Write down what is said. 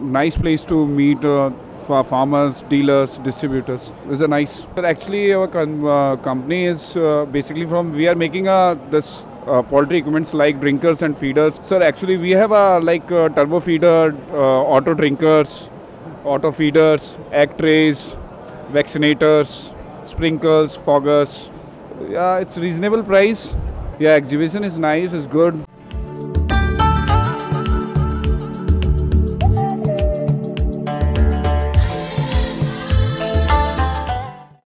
nice place to meet uh, for farmers, dealers, distributors. It's a nice. Actually, our com- uh, company is uh, basically from. We are making a this uh, poultry equipments like drinkers and feeders. Sir, actually, we have a like a turbo feeder, uh, auto drinkers, auto feeders, egg trays, vaccinators, sprinklers, foggers. Yeah, it's reasonable price. Yeah, exhibition is nice, it's good.